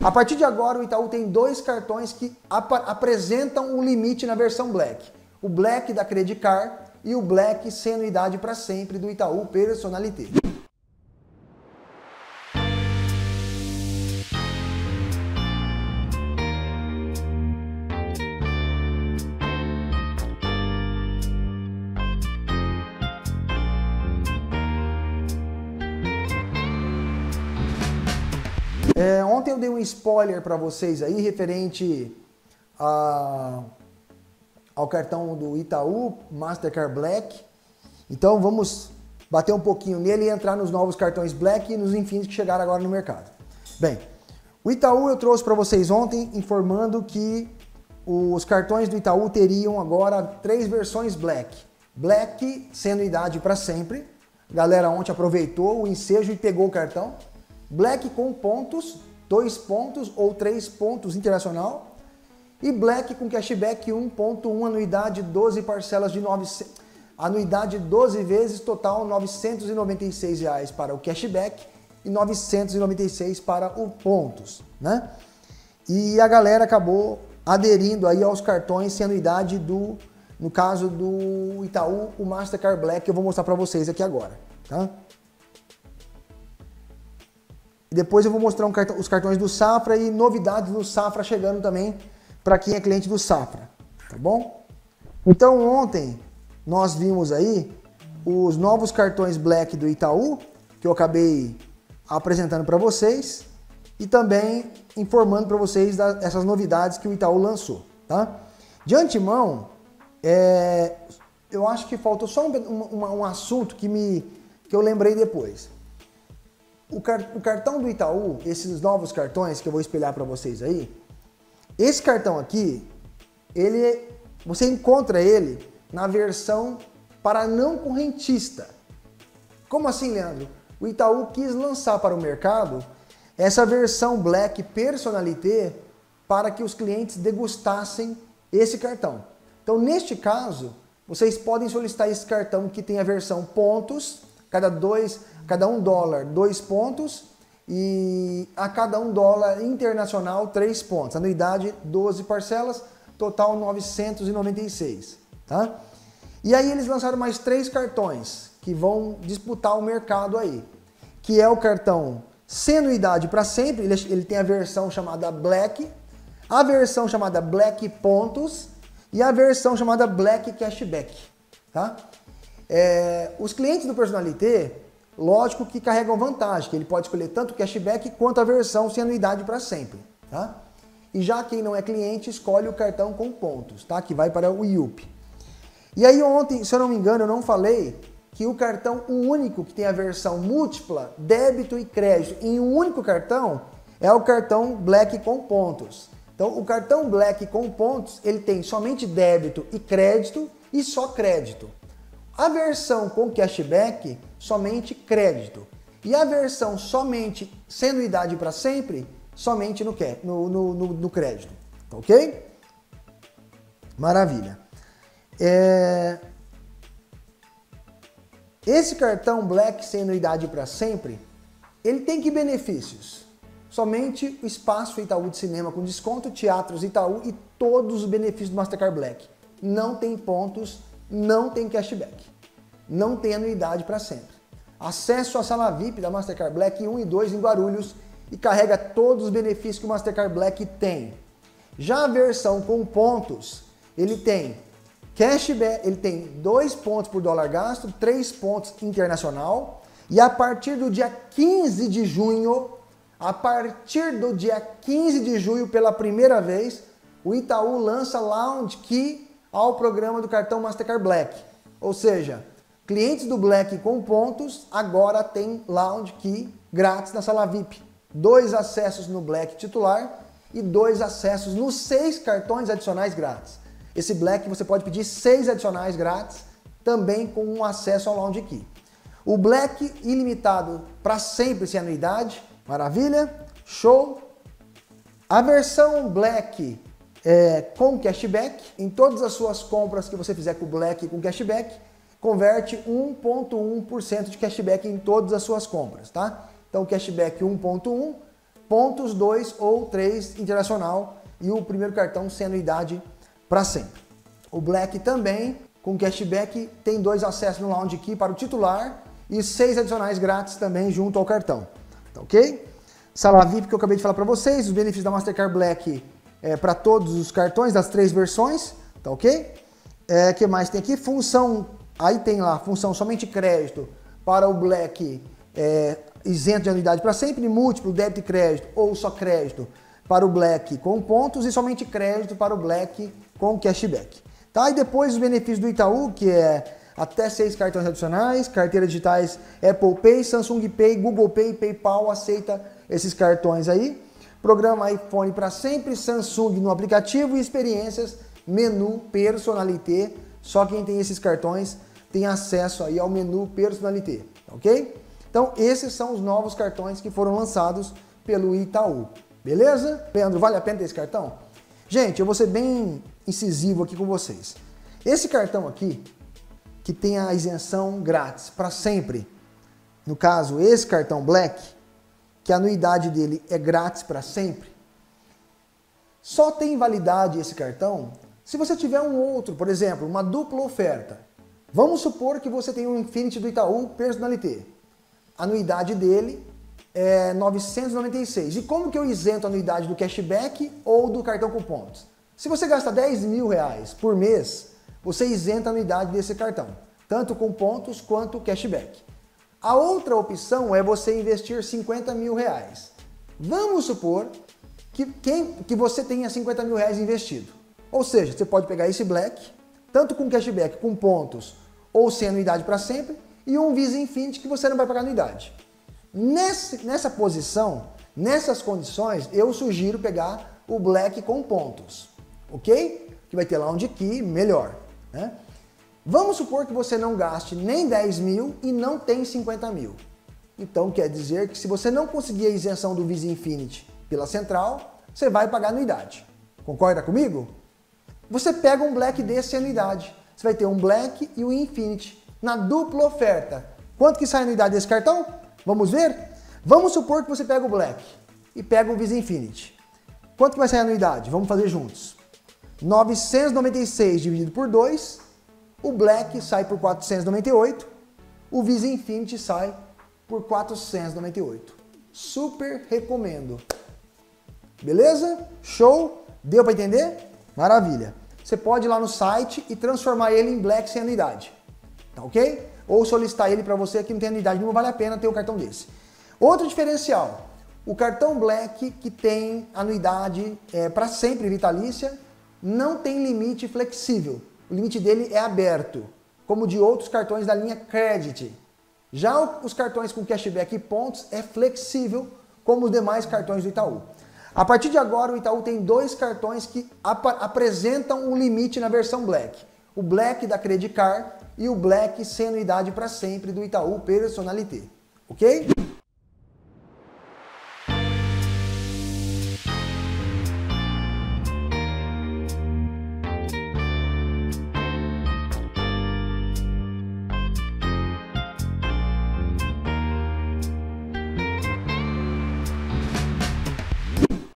A partir de agora, o Itaú tem dois cartões que ap apresentam um limite na versão Black. O Black da Credit Card e o Black sem anuidade para sempre do Itaú Personalité. Dei um spoiler para vocês aí referente a, ao cartão do Itaú Mastercard Black. Então vamos bater um pouquinho nele e entrar nos novos cartões Black e nos Infinitos que chegaram agora no mercado. Bem, o Itaú eu trouxe para vocês ontem informando que os cartões do Itaú teriam agora três versões Black. Black sendo idade para sempre. A galera ontem aproveitou o ensejo e pegou o cartão. Black com pontos, dois pontos ou três pontos internacional. E Black com cashback 1.1, anuidade 12 parcelas de 900, anuidade 12 vezes, total 996 reais para o cashback e 996 para o pontos, né? E a galera acabou aderindo aí aos cartões sem anuidade do, no caso do Itaú, o Mastercard Black, que eu vou mostrar para vocês aqui agora, tá? E depois eu vou mostrar um cartão, os cartões do Safra e novidades do Safra chegando também para quem é cliente do Safra, tá bom? Então ontem nós vimos aí os novos cartões Black do Itaú, que eu acabei apresentando para vocês e também informando para vocês dessas novidades que o Itaú lançou, tá? De antemão, é, eu acho que faltou só um, um, um assunto que, me, que eu lembrei depois. O, car o cartão do Itaú, esses novos cartões que eu vou espelhar para vocês aí, esse cartão aqui, ele você encontra ele na versão para não correntista. Como assim, Leandro? O Itaú quis lançar para o mercado essa versão Black Personalité para que os clientes degustassem esse cartão. Então, neste caso, vocês podem solicitar esse cartão que tem a versão pontos, cada dois, cada um dólar, dois pontos, e a cada um dólar internacional, três pontos. Anuidade, 12 parcelas, total 996, tá? E aí eles lançaram mais três cartões que vão disputar o mercado aí, que é o cartão sem anuidade para sempre, ele, ele tem a versão chamada Black, a versão chamada Black Pontos e a versão chamada Black Cashback, tá? É, os clientes do Personalité, lógico que carregam vantagem, que ele pode escolher tanto o cashback quanto a versão sem anuidade para sempre, tá? E já quem não é cliente, escolhe o cartão com pontos, tá? Que vai para o IUP. E aí ontem, se eu não me engano, eu não falei que o cartão, único que tem a versão múltipla, débito e crédito, em um único cartão, é o cartão Black com pontos. Então, o cartão Black com pontos, ele tem somente débito e crédito e só crédito. A versão com cashback, somente crédito. E a versão somente sendo idade para sempre, somente no, no, no, no, crédito. Ok? Maravilha. É... Esse cartão Black sem anuidade para sempre, ele tem que benefícios? Somente o espaço Itaú de cinema com desconto, teatros Itaú e todos os benefícios do Mastercard Black. Não tem pontos, não tem cashback. Não tem anuidade para sempre. Acesso à sala VIP da Mastercard Black 1 e 2 em Guarulhos e carrega todos os benefícios que o Mastercard Black tem. Já a versão com pontos, ele tem Cashback, ele tem dois pontos por dólar gasto, três pontos internacional. E a partir do dia 15 de junho, a partir do dia 15 de junho, pela primeira vez, o Itaú lança Lounge Key ao programa do cartão Mastercard Black. Ou seja, clientes do Black com pontos agora tem Lounge Key grátis na sala VIP. Dois acessos no Black titular e dois acessos nos seis cartões adicionais grátis. Esse Black você pode pedir seis adicionais grátis, também com um acesso ao Lounge Key. O Black ilimitado para sempre sem anuidade, maravilha, show. A versão Black é, com cashback, em todas as suas compras que você fizer com o Black com cashback, converte 1,1% de cashback em todas as suas compras, tá? Então, cashback 1,1 pontos 2 ou 3 internacional e o primeiro cartão sem anuidade para sempre. O Black também, com cashback, tem dois acessos no Lounge Key para o titular e seis adicionais grátis também junto ao cartão. Tá ok? Sala VIP que eu acabei de falar para vocês, os benefícios da Mastercard Black é, para todos os cartões das três versões, tá ok? É, que mais tem aqui? Função, aí tem lá, função somente crédito para o Black é, isento de anuidade para sempre, múltiplo, débito e crédito ou só crédito para o Black com pontos e somente crédito para o Black com cashback. Tá? E depois os benefícios do Itaú, que é até seis cartões adicionais, carteiras digitais Apple Pay, Samsung Pay, Google Pay, PayPal aceita esses cartões aí. Programa iPhone para sempre, Samsung no aplicativo e experiências, menu personalité. Só quem tem esses cartões tem acesso aí ao menu personalité, ok? Então esses são os novos cartões que foram lançados pelo Itaú. Beleza? Leandro, vale a pena ter esse cartão? Gente, eu vou ser bem incisivo aqui com vocês. Esse cartão aqui, que tem a isenção grátis para sempre, no caso, esse cartão Black, que a anuidade dele é grátis para sempre, só tem validade esse cartão se você tiver um outro, por exemplo, uma dupla oferta. Vamos supor que você tem um Infinity do Itaú Personalité. A anuidade dele é 996. E como que eu isento a anuidade do cashback ou do cartão com pontos? Se você gasta 10 mil reais por mês, você isenta a anuidade desse cartão, tanto com pontos quanto cashback. A outra opção é você investir 50 mil reais. Vamos supor que, quem, que você tenha 50 mil reais investido. Ou seja, você pode pegar esse Black, tanto com cashback, com pontos ou sem anuidade para sempre, e um Visa Infinity que você não vai pagar anuidade. Nesse, nessa posição, nessas condições, eu sugiro pegar o Black com pontos, ok? Que vai ter lá onde que melhor, né? Vamos supor que você não gaste nem 10 mil e não tem 50 mil. Então quer dizer que se você não conseguir a isenção do Visa Infinity pela central, você vai pagar anuidade. Concorda comigo? Você pega um Black desse anuidade. Você vai ter um Black e um Infinity na dupla oferta. Quanto que sai a anuidade desse cartão? Vamos ver? Vamos supor que você pega o Black e pega o Visa Infinity. Quanto que vai sair a anuidade? Vamos fazer juntos. 996 dividido por 2, o Black sai por 498, o Visa Infinity sai por 498. Super recomendo. Beleza? Show? Deu para entender? Maravilha. Você pode ir lá no site e transformar ele em Black sem anuidade. Tá ok? ou solicitar ele para você que não tem anuidade não vale a pena ter um cartão desse. Outro diferencial, o cartão Black que tem anuidade é, para sempre vitalícia, não tem limite flexível. O limite dele é aberto, como de outros cartões da linha Credit. Já os cartões com cashback e pontos é flexível, como os demais cartões do Itaú. A partir de agora, o Itaú tem dois cartões que ap apresentam um limite na versão Black. O Black da Credit Card e o Black sem anuidade para sempre do Itaú Personalité. Ok?